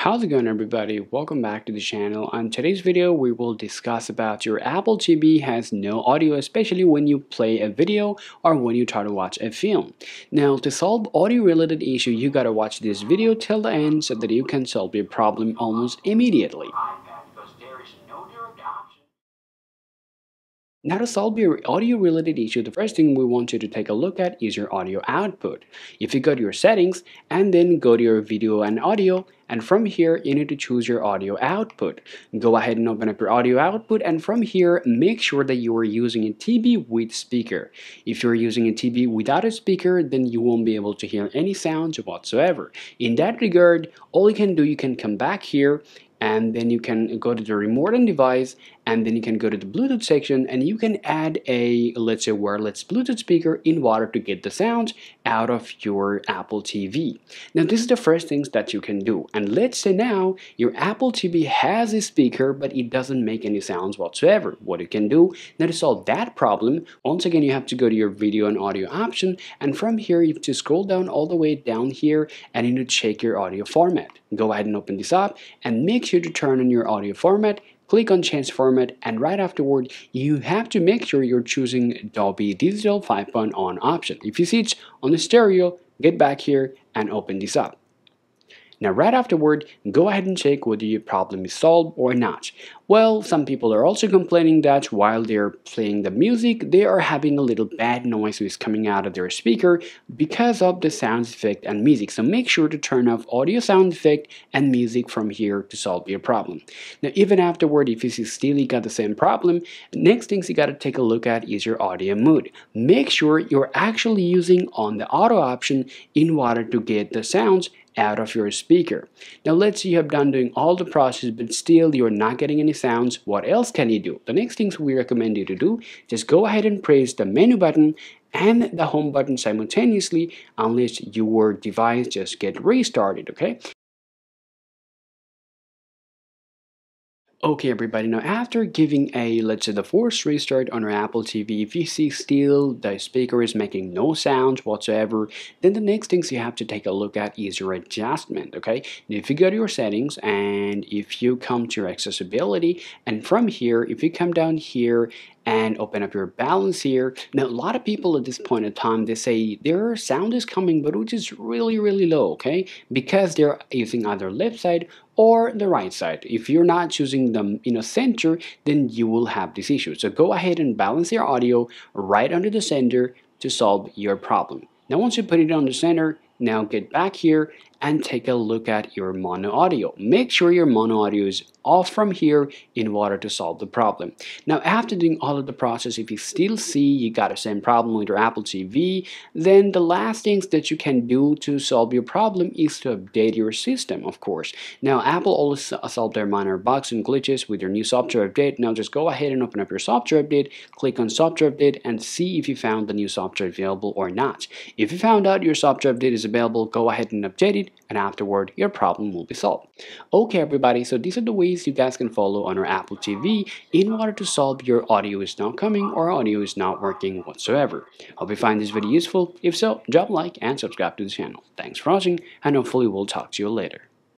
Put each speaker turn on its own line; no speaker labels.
How's it going everybody? Welcome back to the channel. On today's video we will discuss about your Apple TV has no audio especially when you play a video or when you try to watch a film. Now to solve audio related issue you gotta watch this video till the end so that you can solve your problem almost immediately. Now to solve your audio related issue, the first thing we want you to take a look at is your audio output. If you go to your settings and then go to your video and audio and from here you need to choose your audio output. Go ahead and open up your audio output and from here make sure that you are using a TV with speaker. If you're using a TV without a speaker then you won't be able to hear any sounds whatsoever. In that regard all you can do you can come back here and then you can go to the remote and device and then you can go to the Bluetooth section and you can add a let's say wireless Bluetooth speaker in order to get the sounds out of your Apple TV. Now this is the first things that you can do and let's say now your Apple TV has a speaker but it doesn't make any sounds whatsoever. What you can do now to solve that problem once again you have to go to your video and audio option and from here you have to scroll down all the way down here and you need to check your audio format. Go ahead and open this up and make sure to turn on your audio format click on change format and right afterward you have to make sure you're choosing Dolby Digital 5.1 on option. If you see it on the stereo, get back here and open this up. Now right afterward, go ahead and check whether your problem is solved or not. Well, some people are also complaining that while they're playing the music, they are having a little bad noise is coming out of their speaker because of the sound effect and music. So make sure to turn off audio sound effect and music from here to solve your problem. Now even afterward, if you still got the same problem, next things you got to take a look at is your audio mode. Make sure you're actually using on the auto option in order to get the sounds out of your speaker. Now let's say you have done doing all the process but still you're not getting any sounds. What else can you do? The next things we recommend you to do, just go ahead and press the menu button and the home button simultaneously unless your device just get restarted, okay? Okay everybody, now after giving a, let's say the force restart on our Apple TV, if you see still the speaker is making no sounds whatsoever, then the next things you have to take a look at is your adjustment, okay? If you go to your settings and if you come to your accessibility, and from here, if you come down here and open up your balance here. Now, a lot of people at this point in time, they say their sound is coming, but which is really, really low, okay? Because they're using either left side or the right side. If you're not choosing the you know, center, then you will have this issue. So go ahead and balance your audio right under the center to solve your problem. Now, once you put it on the center, now get back here and take a look at your mono audio. Make sure your mono audio is off from here in order to solve the problem. Now after doing all of the process, if you still see you got the same problem with your Apple TV, then the last things that you can do to solve your problem is to update your system, of course. Now Apple always solve their minor bugs and glitches with their new software update. Now just go ahead and open up your software update, click on software update and see if you found the new software available or not. If you found out your software update is available, go ahead and update and afterward your problem will be solved. Okay everybody, so these are the ways you guys can follow on our Apple TV in order to solve your audio is not coming or audio is not working whatsoever. Hope you find this video useful. If so, drop a like and subscribe to the channel. Thanks for watching and hopefully we'll talk to you later.